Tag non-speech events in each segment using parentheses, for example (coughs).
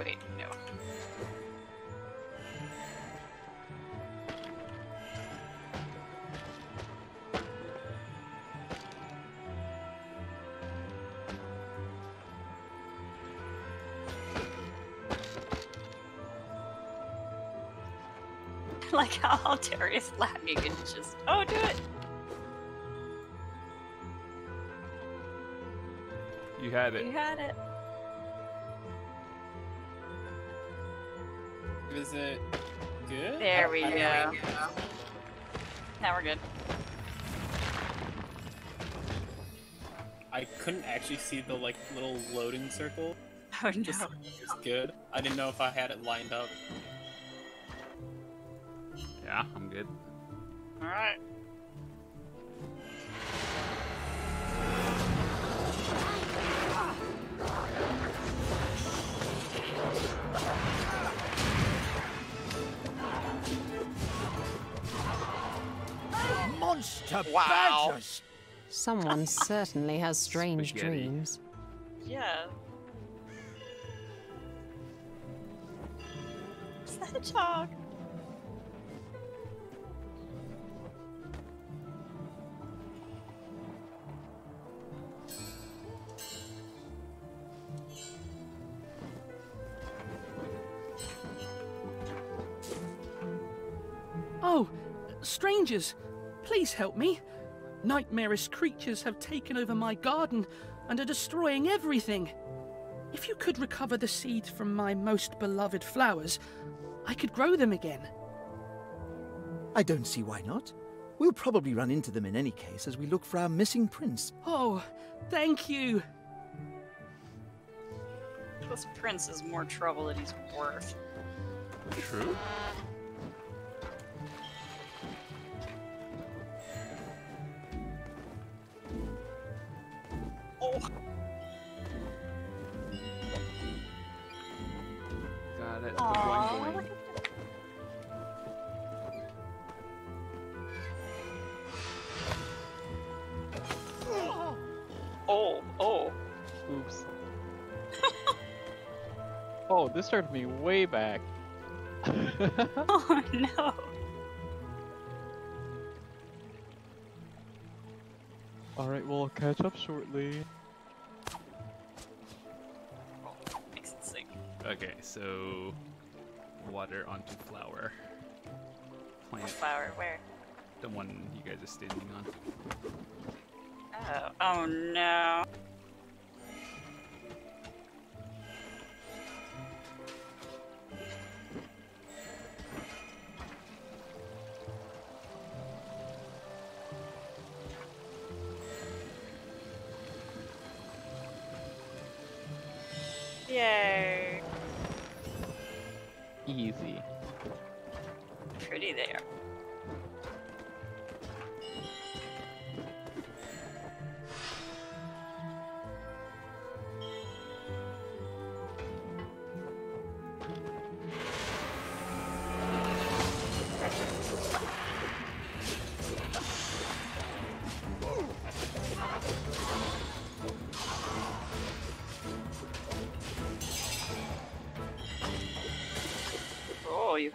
Wait, no. (laughs) like how Altaria's lagging and just, oh, do it. You had it. You had it. Is it good? There we I- go. Now we're good. I couldn't actually see the like little loading circle. Oh Just no. it was good. I didn't know if I had it lined up. Yeah, I'm good. Alright. Monster Wow. badgers! Someone certainly has strange Spaghetti. dreams. Yeah. Is that a dog? Oh, strangers, please help me. Nightmarish creatures have taken over my garden and are destroying everything. If you could recover the seeds from my most beloved flowers, I could grow them again. I don't see why not. We'll probably run into them in any case as we look for our missing prince. Oh, thank you. This prince is more trouble than he's worth. True. This started me way back. (laughs) Oh no. Alright, we'll catch up shortly. Makes it sing. Okay, so water onto flower. Plant Flower, where? the one you guys are standing on. Oh, oh no. Easy. Pretty there.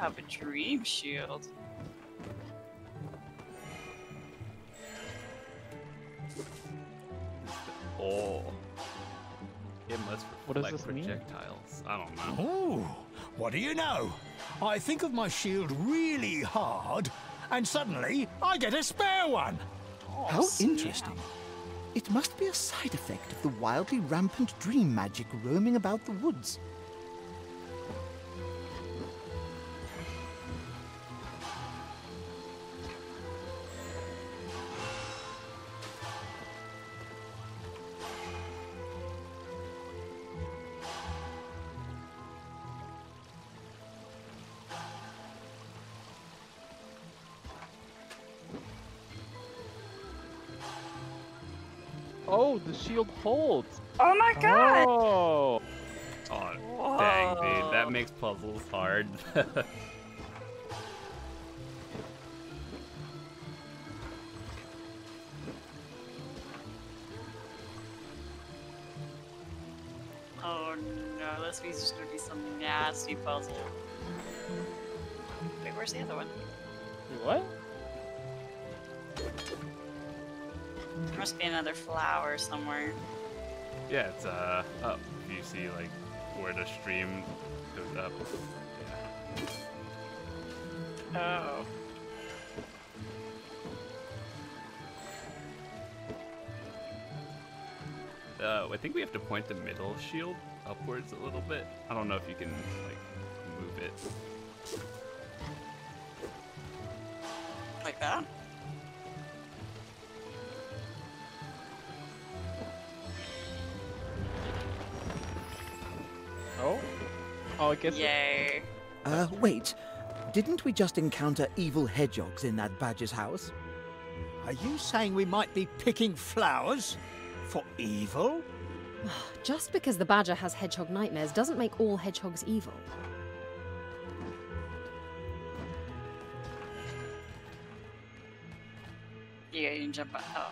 Have a dream shield. Oh. It must What does reflect this mean? projectiles. I don't know. Oh, what do you know? I think of my shield really hard, and suddenly I get a spare one. Oh, How snap. interesting. It must be a side effect of the wildly rampant dream magic roaming about the woods. Shield holds. Oh my god! Oh. Oh, dang, dude. That makes puzzles hard. (laughs) Oh no, this means there's gonna be some nasty puzzle. Wait, where's the other one? What? There must be another flower somewhere. Yeah, it's uh up. If you see like where the stream goes up. Yeah. Oh. Uh, I think we have to point the middle shield upwards a little bit. I don't know if you can like move it. Like that? Oh, I guess. Yay. Uh, wait. Didn't we just encounter evil hedgehogs in that badger's house? Are you saying we might be picking flowers for evil? (sighs) Just because the badger has hedgehog nightmares doesn't make all hedgehogs evil. Yeah, you can jump on. Oh.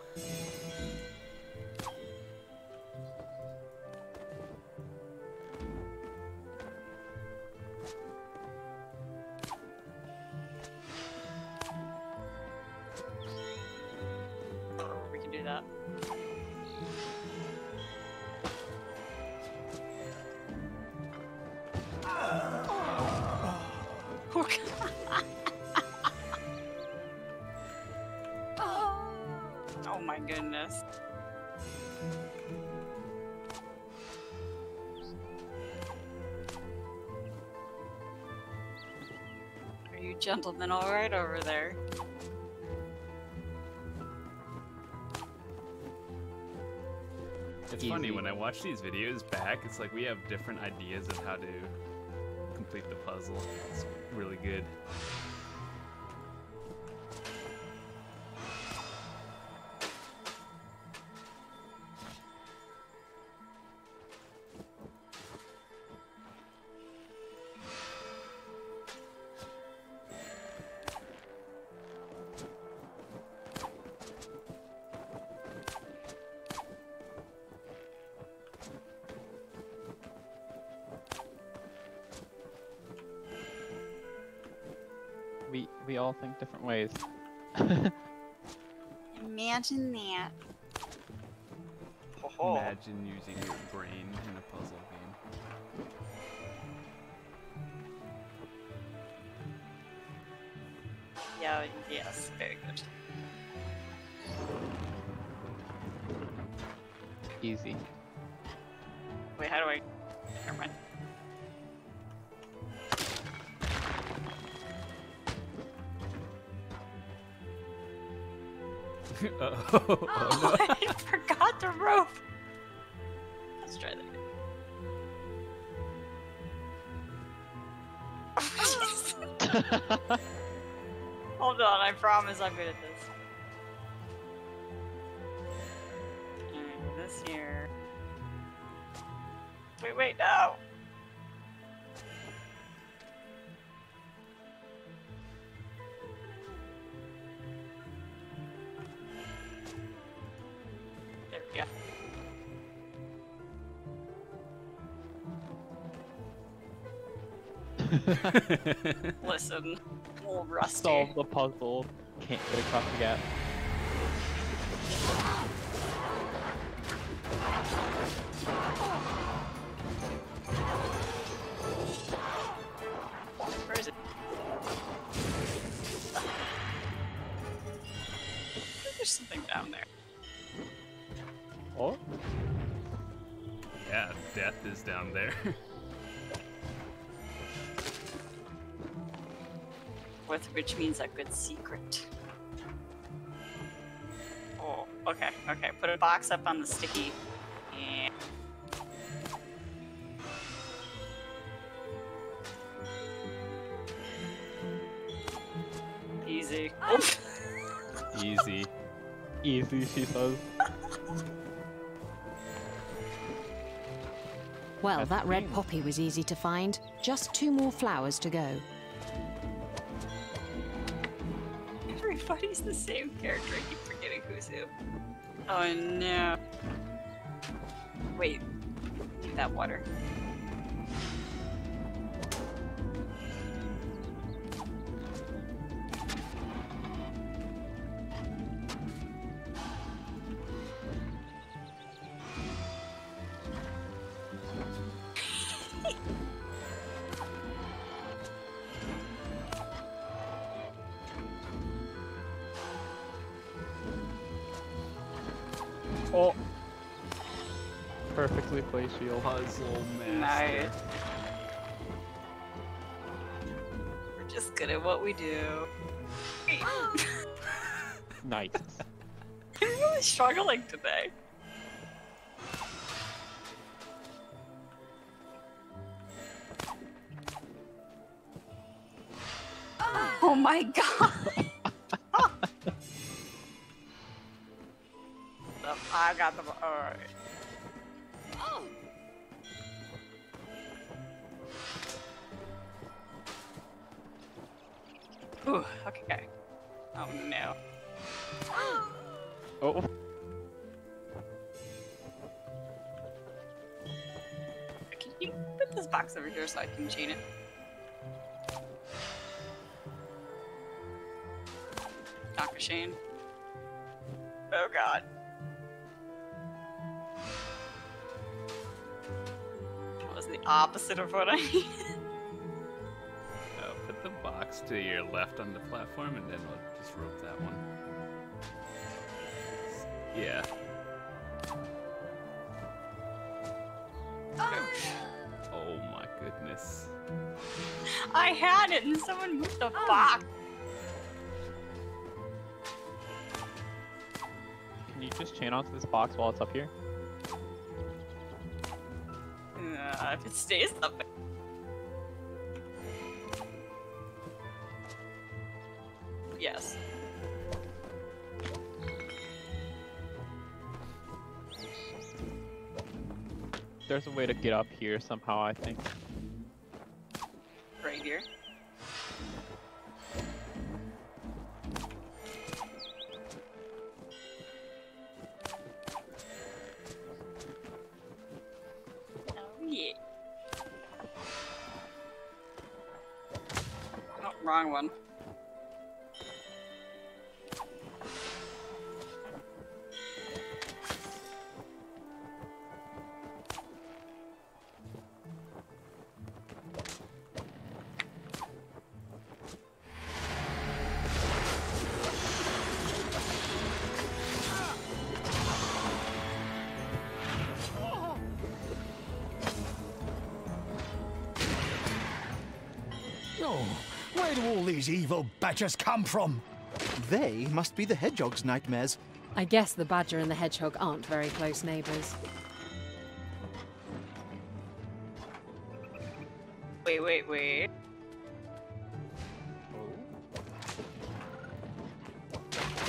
Are you gentlemen all right over there? It's funny when I watch these videos back. It's like we have different ideas of how to complete the puzzle. It's really good. Different ways. (laughs) Imagine that. Ho ho. Imagine using your brain in a puzzle game. Yeah, yes, very good. Easy. Wait, how do I. oh, (laughs) oh, Oh, I forgot the rope! Let's try that. (laughs) Hold on, I promise I'm good at this. Alright, this here. Wait, wait, no! (laughs) Listen, a little rusty. Solve the puzzle. Can't get across the gap. Where is it? There's something down there. Oh? yeah, death is down there. (laughs) With which means a good secret. Oh, okay, okay. Put a box up on the sticky. Yeah. Easy. (laughs) Easy. Easy, she says. Well, That's that red clean. poppy was easy to find. Just two more flowers to go. Everybody's the same character. I keep forgetting who's who. Oh no. Wait. Give that water. Perfectly placed shield. Puzzle Nice. We're just good at what we do. (gasps) (laughs) Nice. I'm really struggling today. Ooh, okay. Oh no. (gasps) Oh, Can you put this box over here so I can chain it? Dr. Shane. Oh god. That was the opposite of what I (laughs) needed. To your left on the platform, and then we'll just rope that one. Yeah. Oh my goodness. I had it and someone moved the box. can you just chain onto this box while it's up here? Uh, if it stays up there. There's a way to get up here somehow, I think. All these evil badgers come from? They must be the hedgehog's nightmares. I guess the badger and the hedgehog aren't very close neighbours. Wait, wait, wait.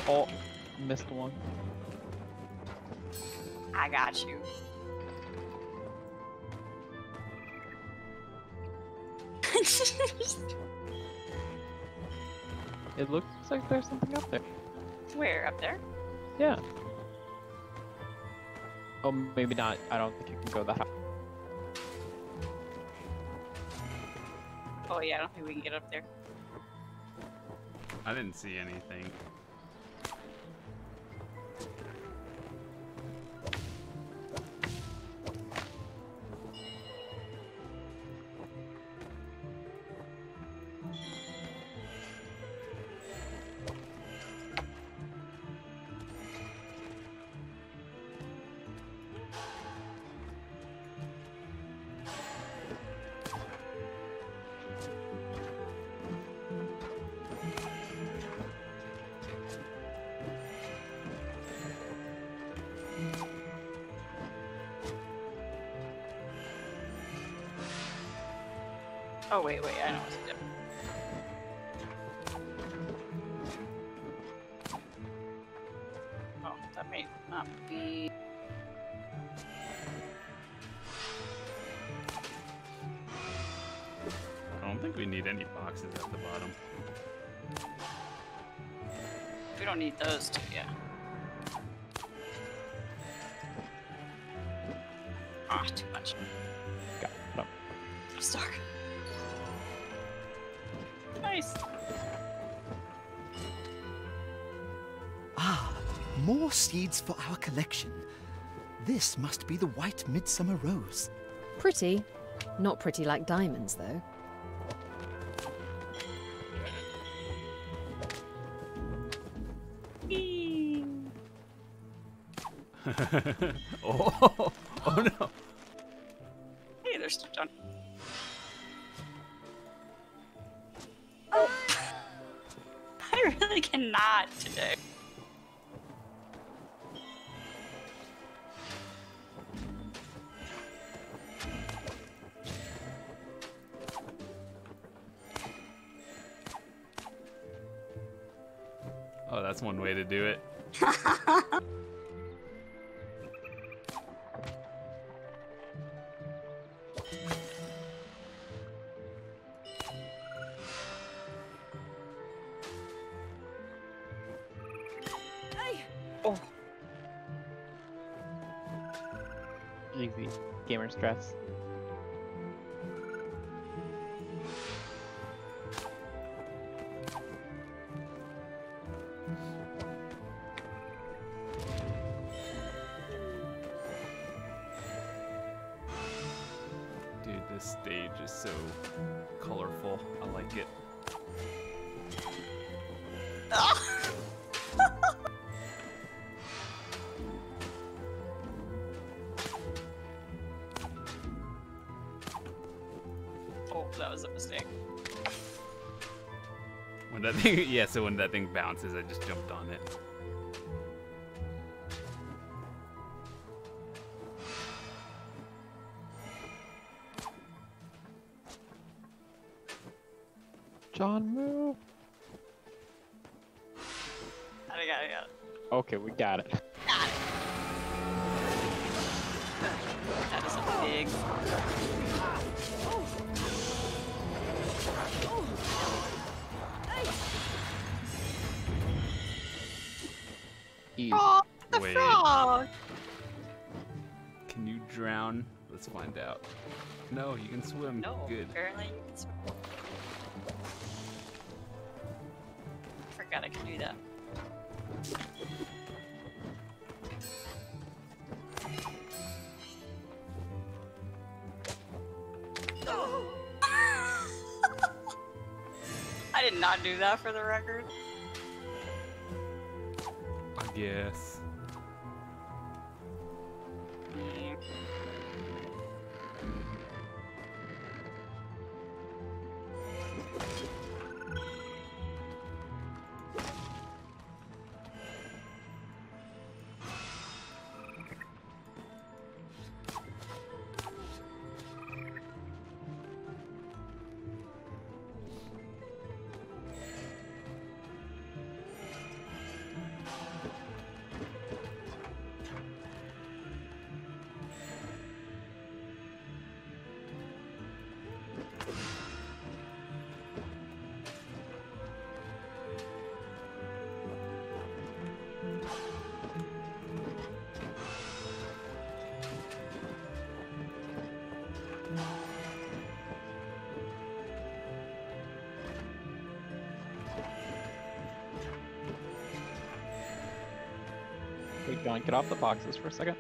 Oh, missed one. I got you. (laughs) It looks like there's something up there. Where? Up there? Yeah. Oh, maybe not. I don't think you can go that high. Oh yeah, I don't think we can get up there. I didn't see anything. Oh wait, wait, I know what to do. Oh, that may not be. I don't think we need any boxes at the bottom. We don't need those two seeds for our collection. This must be the white midsummer rose. Pretty. Not pretty like diamonds, though. (laughs) oh, oh no. Hey, there's stuff done. Easy. Gamer stress. Yeah, so when that thing bounces, I just jumped on it. Not do that for the record. I guess. Get off the boxes for a second.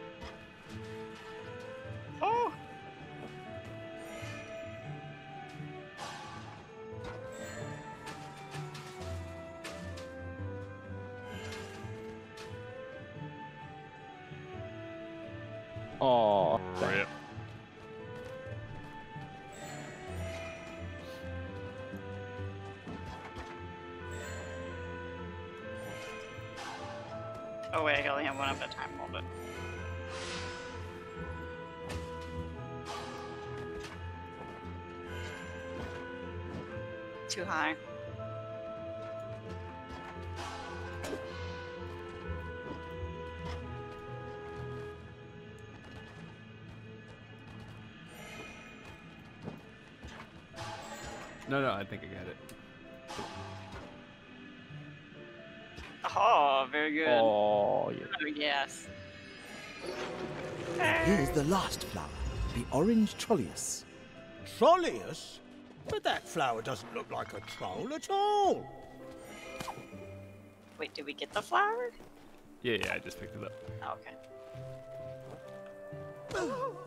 Oh wait, I only have one up at a time. Hold it. too high. No, no, I think I got it. Very good. Oh, yeah. Oh, yes. Here's the last flower, the orange trollius. Trollius? But that flower doesn't look like a troll at all. Wait, did we get the flower? Yeah, yeah, I just picked it up. Oh, okay. Oh.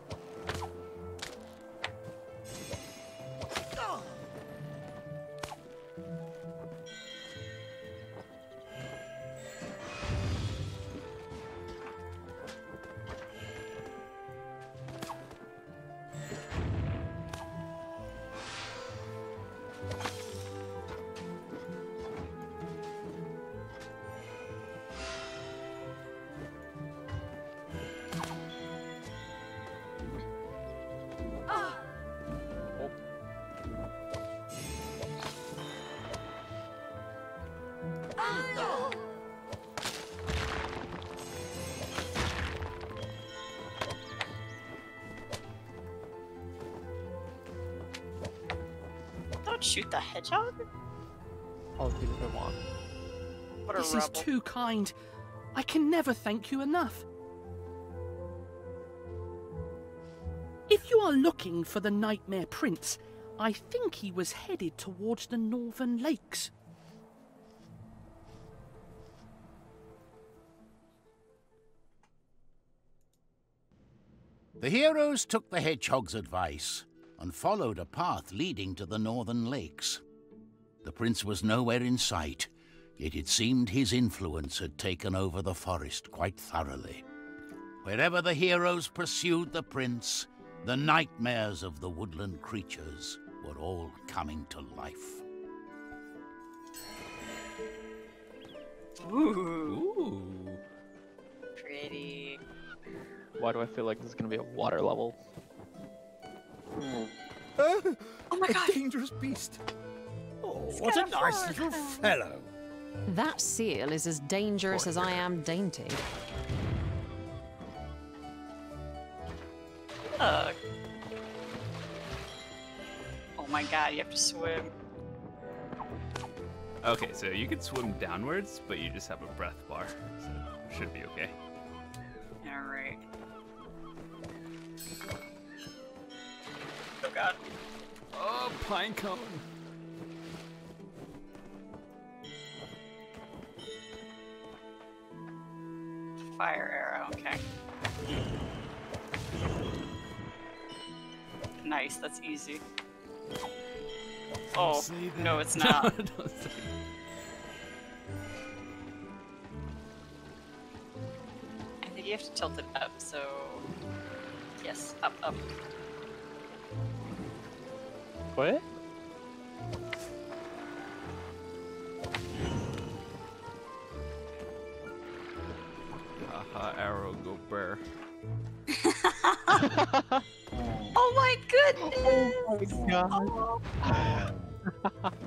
Shoot the hedgehog. I'll do what I want. What This rebel. is too kind. I can never thank you enough. If you are looking for the Nightmare Prince, I think he was headed towards the Northern Lakes. The heroes took the hedgehog's advice and followed a path leading to the northern lakes. The prince was nowhere in sight, yet it seemed his influence had taken over the forest quite thoroughly. Wherever the heroes pursued the prince, the nightmares of the woodland creatures were all coming to life. Ooh, Ooh. pretty. Why do I feel like this is gonna be a water level? Oh, Oh my a god. dangerous beast. Oh, what a nice fur. little fellow. That seal is as dangerous as I am dainty. Ugh. Oh my god, you have to swim. Okay, so you can swim downwards, but you just have a breath bar, so should be okay. God. Oh, pine cone. Fire arrow, okay. Nice, that's easy. Oh, no, it's (laughs) not. I think you have to tilt it up, so. Yes, up, up. What? Haha, arrow go burr. (laughs) Oh my goodness! Oh my God. (laughs)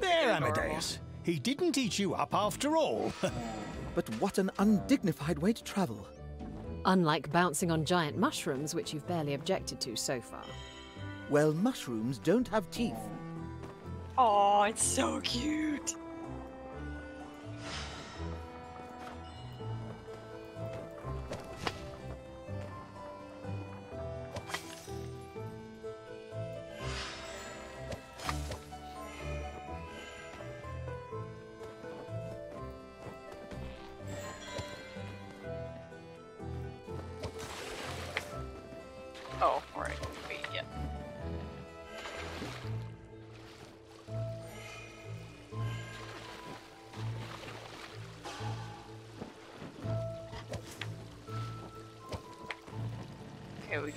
There, Amadeus. He didn't eat you up after all. (laughs) But what an undignified way to travel. Unlike bouncing on giant mushrooms, which you've barely objected to so far. Well, mushrooms don't have teeth. Oh, it's so cute.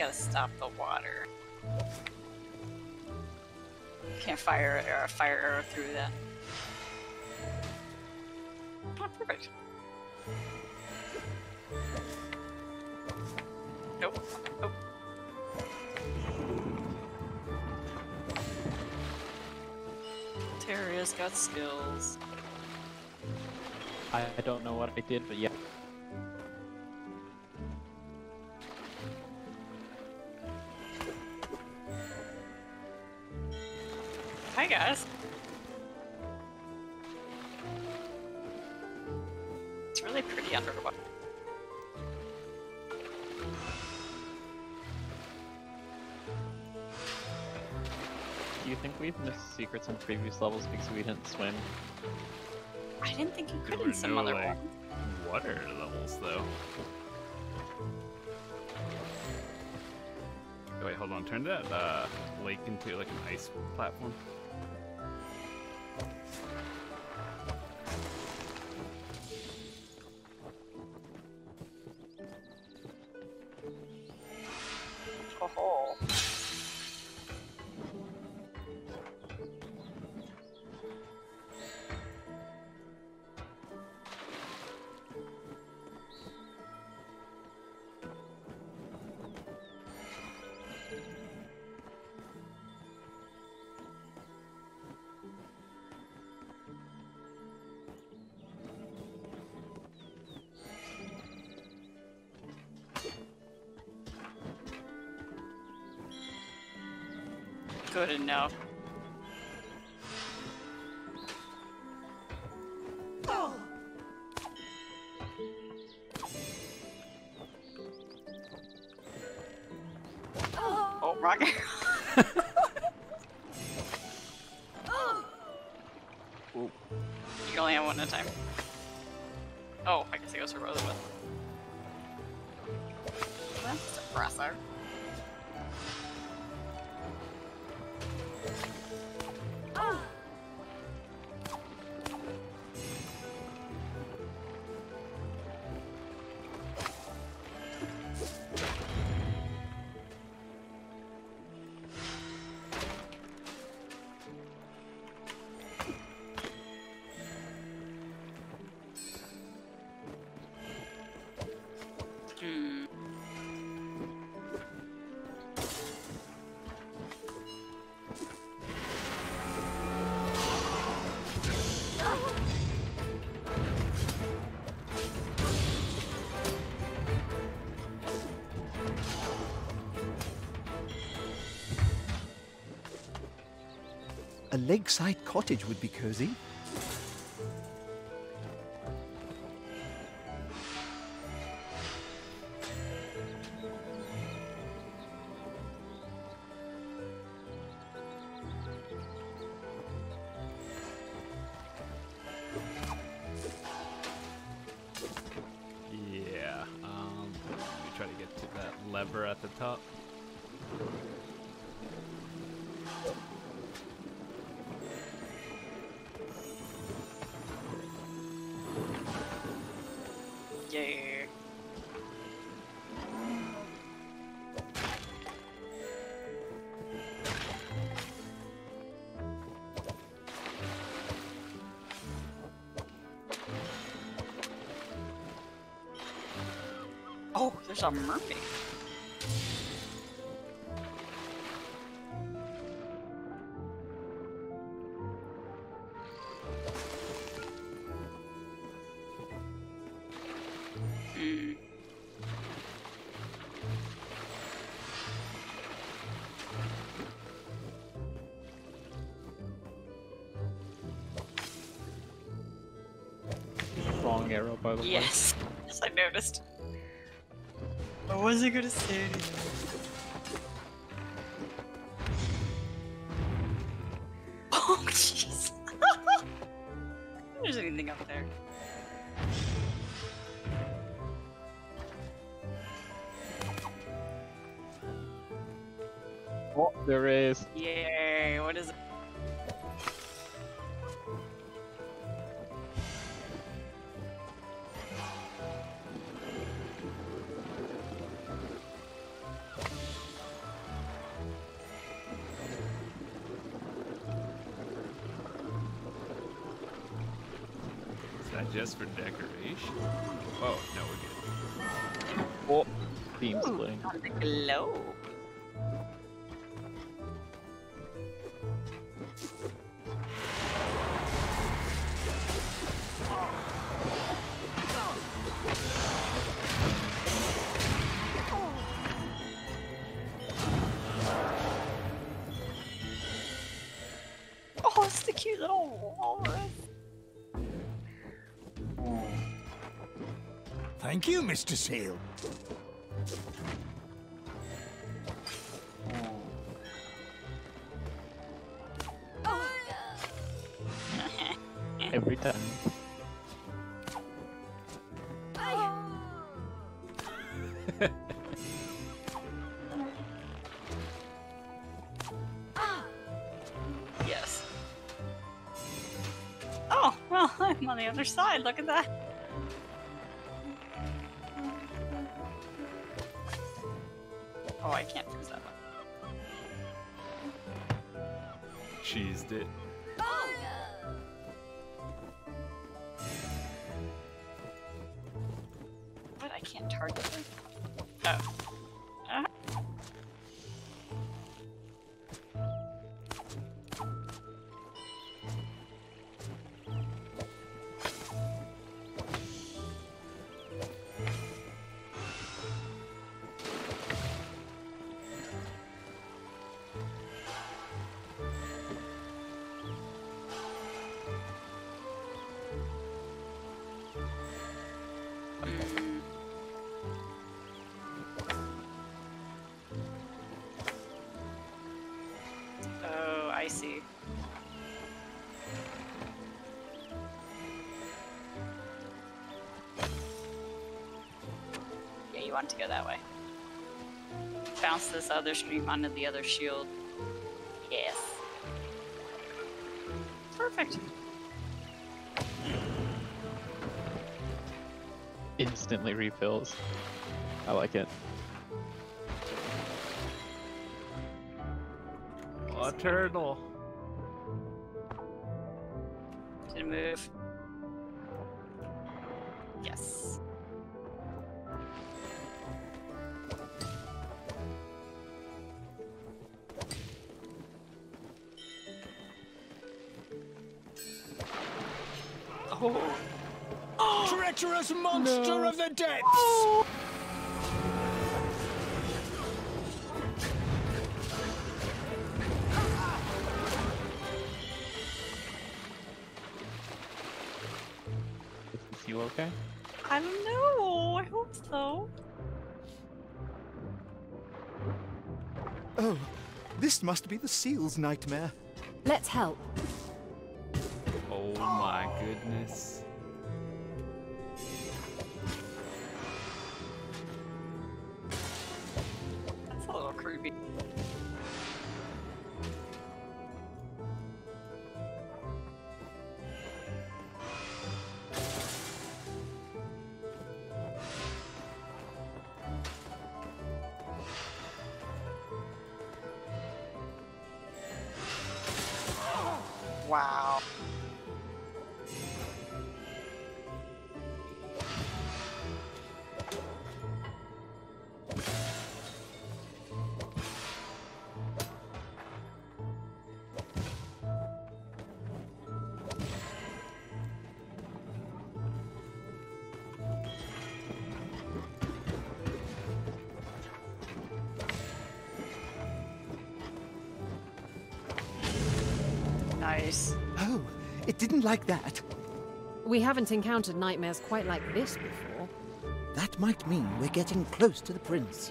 Gotta stop the water. Can't fire a fire arrow through that. Oh, perfect. Nope. Nope. just got skills. I don't know what I did, but yeah. Missed secrets on previous levels because we didn't swim? I didn't think you could There in were some no, other like, ones. water levels, though. Oh, wait, hold on. Turn that uh, lake into like an ice platform. Good enough. Lakeside cottage would be cozy. Yeah. Um, let me try to get to that lever at the top. There's a mermaid. I gonna? Oh, that just for decoration? Oh, no, we're good. Oh, beam Ooh, splitting. on the globe. You, Mr. Every time. Yes. Oh, well, I'm on the other side. Look at that. Cheesed it. Want to go that way. Bounce this other stream onto the other shield. Yes. Perfect. Instantly refills. I like it. A turtle. Must be the seal's nightmare. Let's help. Oh my goodness. Wow. Like that. We haven't encountered nightmares quite like this before. That might mean we're getting close to the prince.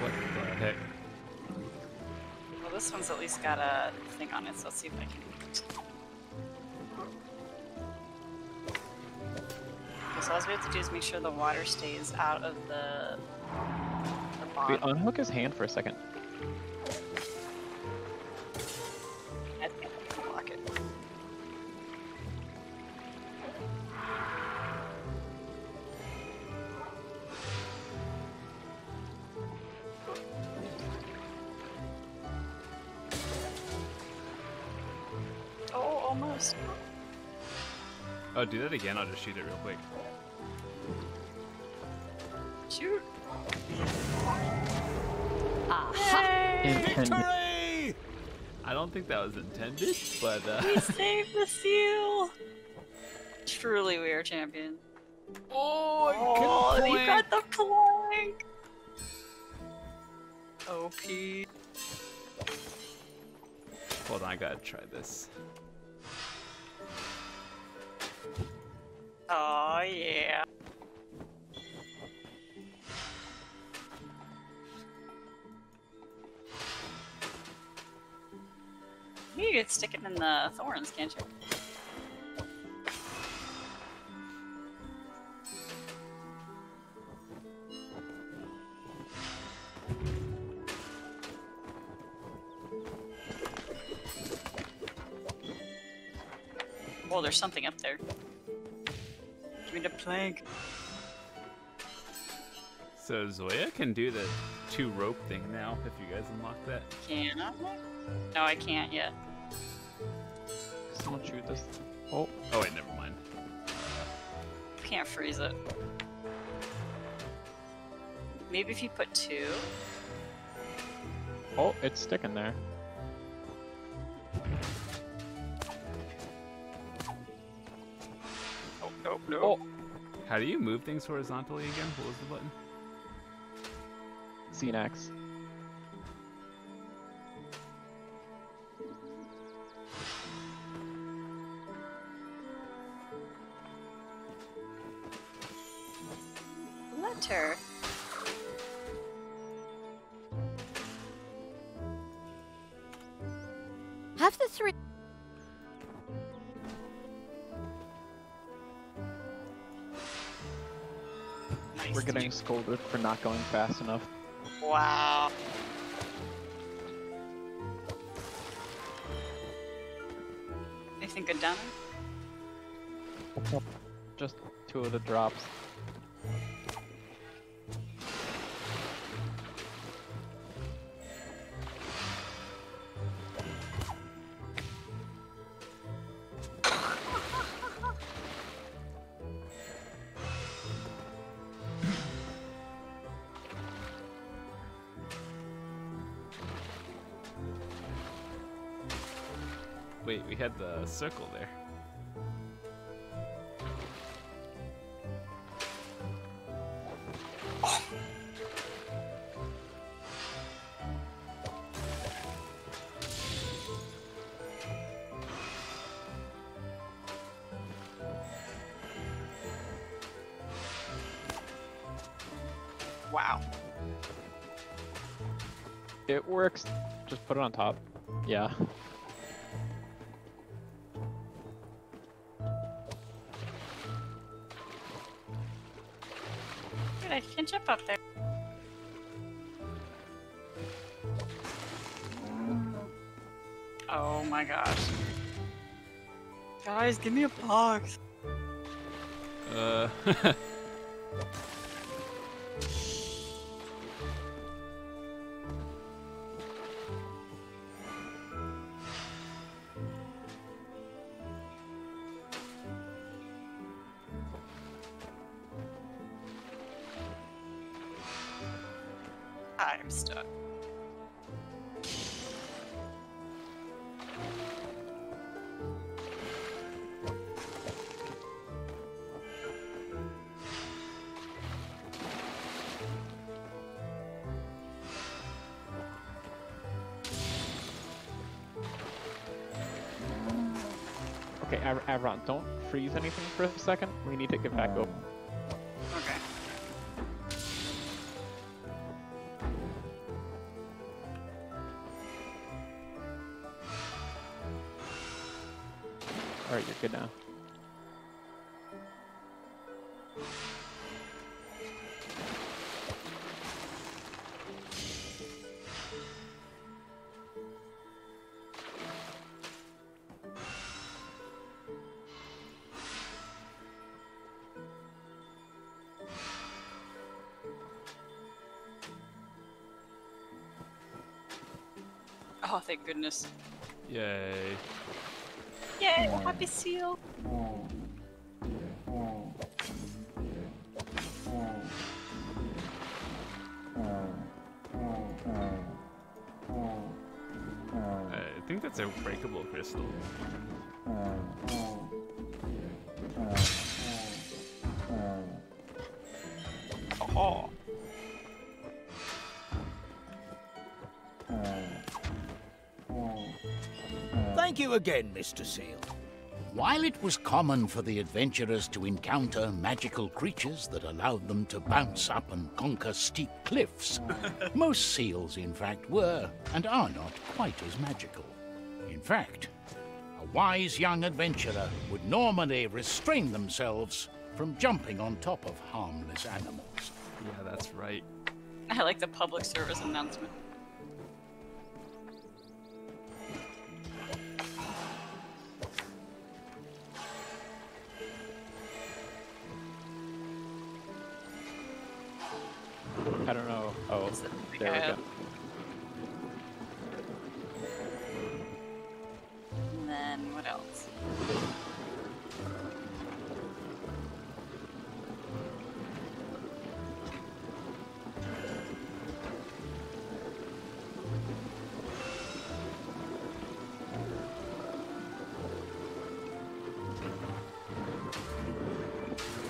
What the heck? Well, this one's at least got a thing on it, so let's see if I can. Okay, so all we have to do is make sure the water stays out of the the Wait, unhook his hand for a second. Oh, almost. Oh, do that again. I'll just shoot it real quick. Shoot. Aha! Victory! I don't think that was intended, but uh, We (laughs) saved the seal. Truly, we are champions. oh, Oh, you got the plank. OP. Hold on, I gotta try this. Oh, yeah. You could stick it in the thorns, can't you? There's something up there. Give me the plank. So Zoya can do the two rope thing now if you guys unlock that. Can I? No, I can't yet. Someone shoot this. Oh, Oh wait, never mind. Can't freeze it. Maybe if you put two. oh, it's sticking there. Oh, nope, nope. Oh, How do you move things horizontally again? What was the button? Xenax. Letter. Not going fast enough. Wow. Anything good down there? Just two of the drops. Circle there. Wow. It works. Just put it on top. Yeah. Dude, I can jump up there. Oh my gosh. Guys, give me a box. Uh, (laughs) (laughs) freeze anything for a second. We need to get back um, over. Oh, thank goodness. yay. Yay, happy seal. I think that's a breakable crystal. You again, Mr. Seal. While it was common for the adventurers to encounter magical creatures that allowed them to bounce up and conquer steep cliffs, (laughs) most seals, in fact, were and are not quite as magical. In fact, a wise young adventurer would normally restrain themselves from jumping on top of harmless animals. Yeah, that's right. I like the public service announcement.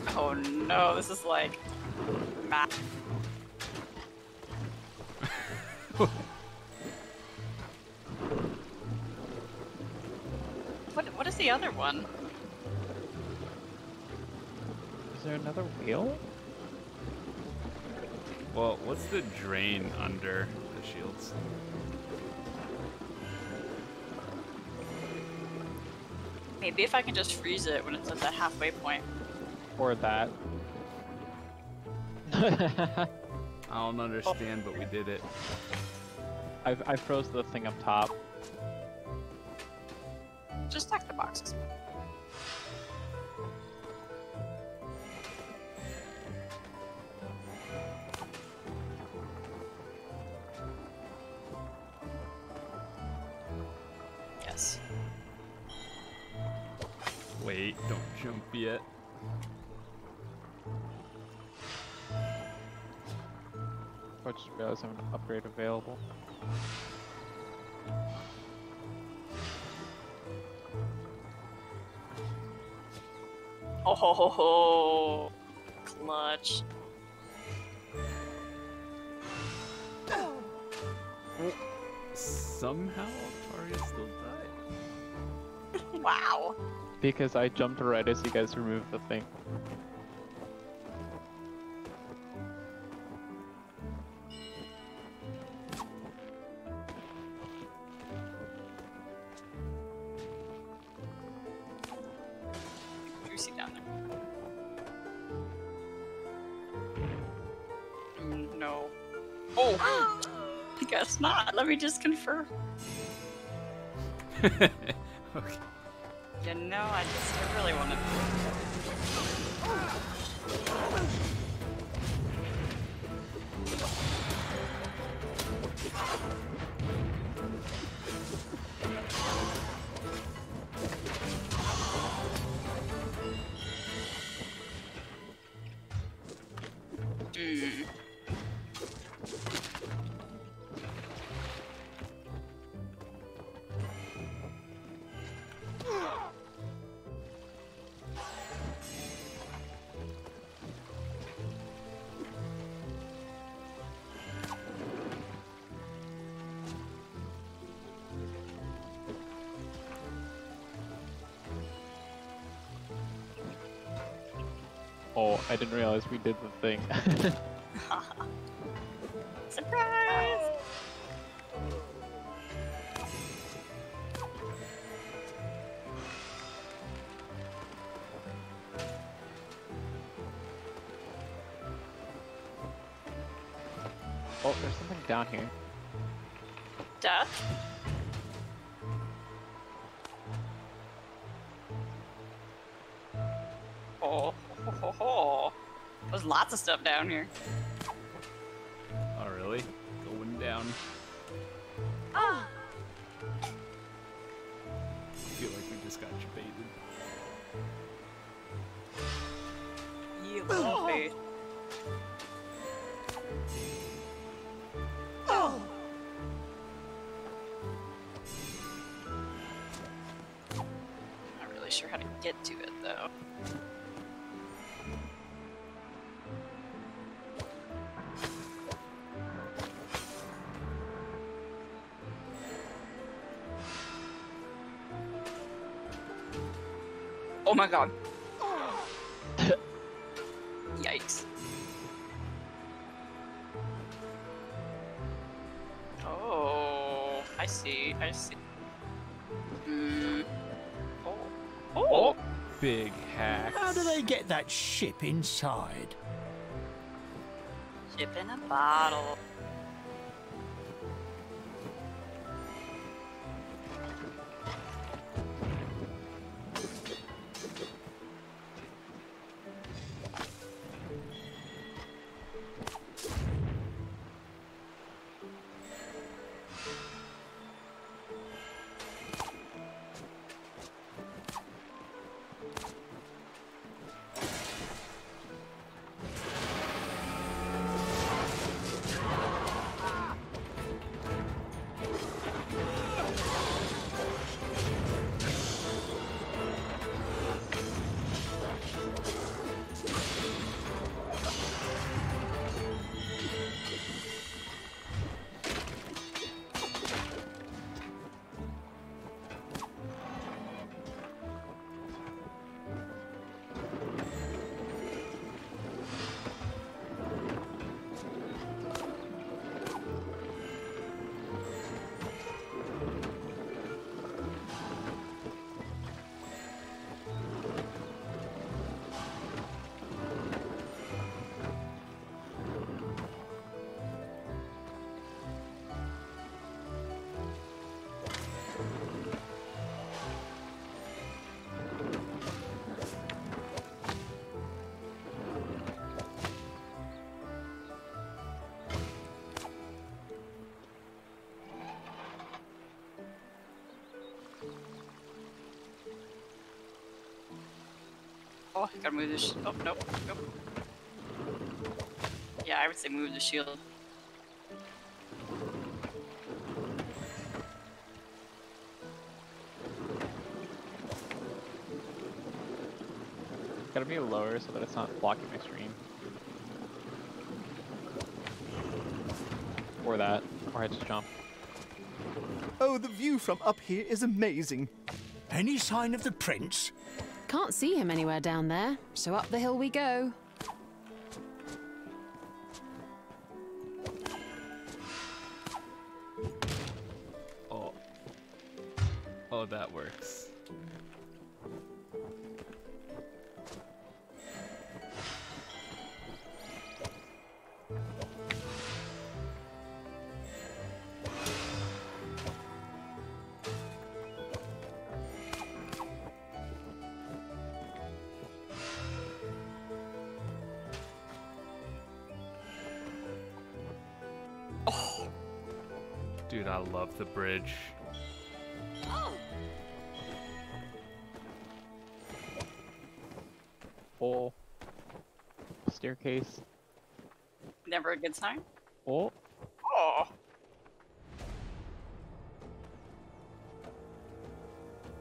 Oh no, this is like. (laughs) What what is the other one? Is there another wheel? Well, what's the drain under the shields? Maybe if I can just freeze it when it's at that halfway point. Or that? I don't understand, but we did it. I I froze the thing up top. Just stack the boxes. I just realized I have an upgrade available. Oh ho ho ho! Clutch. Somehow, Taria still died. Wow. Because I jumped right as you guys removed the thing. Juicy down there. Mm, No. Oh! (gasps) I guess not. Let me just confirm. (laughs) okay. You know, I just I really want to. I didn't realize we did the thing. (laughs) Surprise! oh, there's something down here. Death? Lots of stuff down here. Oh, really? Going down. Oh. I feel like we just got baited. You little face. Not really sure how to get to it though. Oh my god. (coughs) Yikes. Oh, I see. I see. Mm. Oh. Oh. Big hack. How do they get that ship inside? Ship in a bottle. Oh, gotta move this. Oh, nope, nope. Yeah, I would say move the shield. Gotta be lower so that it's not blocking my screen. Or that. Or I just jump. Oh, the view from up here is amazing. Any sign of the prince? Can't see him anywhere down there, so up the hill we go. Oh. Oh, that works. Dude, the bridge. Oh. Staircase. Never a good sign. Oh. Oh.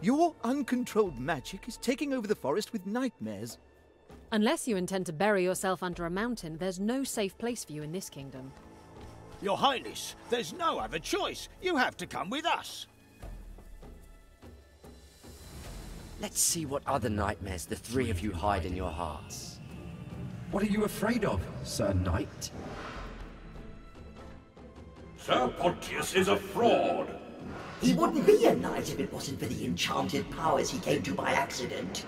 Your uncontrolled magic is taking over the forest with nightmares. Unless you intend to bury yourself under a mountain, there's no safe place for you in this kingdom. Your Highness, there's no other choice. You have to come with us. Let's see what other nightmares the three of you hide in your hearts. What are you afraid of, Sir Knight? Sir Pontius is a fraud. He wouldn't be a knight if it wasn't for the enchanted powers he came to by accident.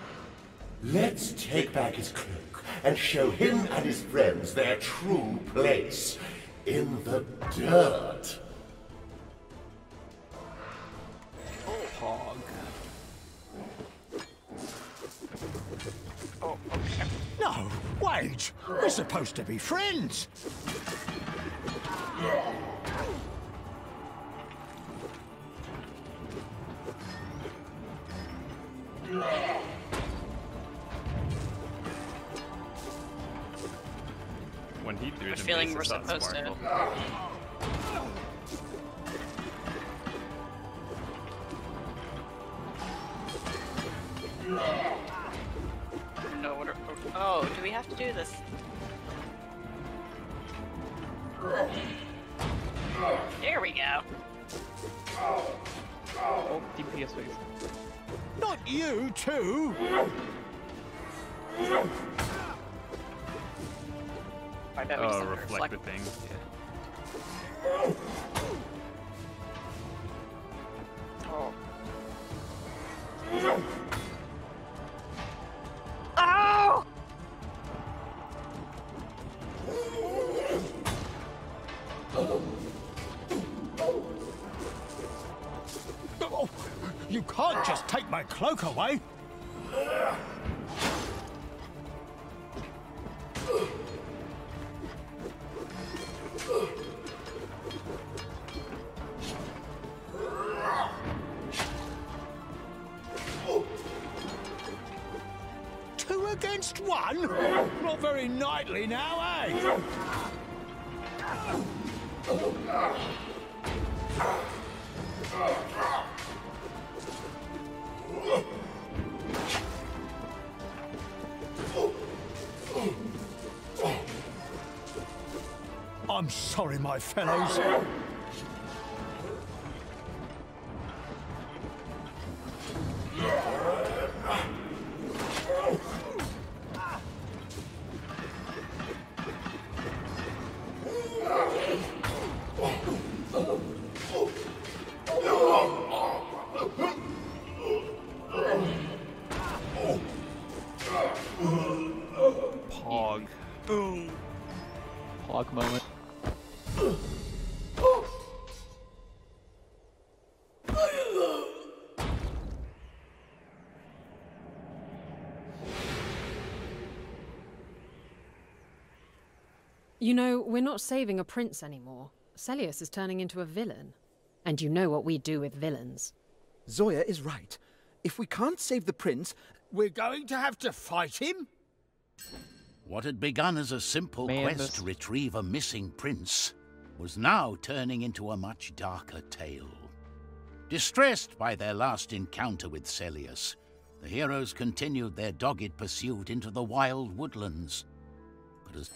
Let's take back his cloak and show him and his friends their true place in the dirt. Hog. Oh, okay. No, wait. We're supposed to be friends. He I'm the feeling we're supposed to. No, what are, oh, do we have to do this? Cloak away! I'm sorry, my fellows. You know, we're not saving a prince anymore. Selius is turning into a villain. And you know what we do with villains. Zoya is right. If we can't save the prince, We're going to have to fight him? What had begun as a simple Man, quest this- to retrieve a missing prince was now turning into a much darker tale. Distressed by their last encounter with Selius, the heroes continued their dogged pursuit into the wild woodlands. But as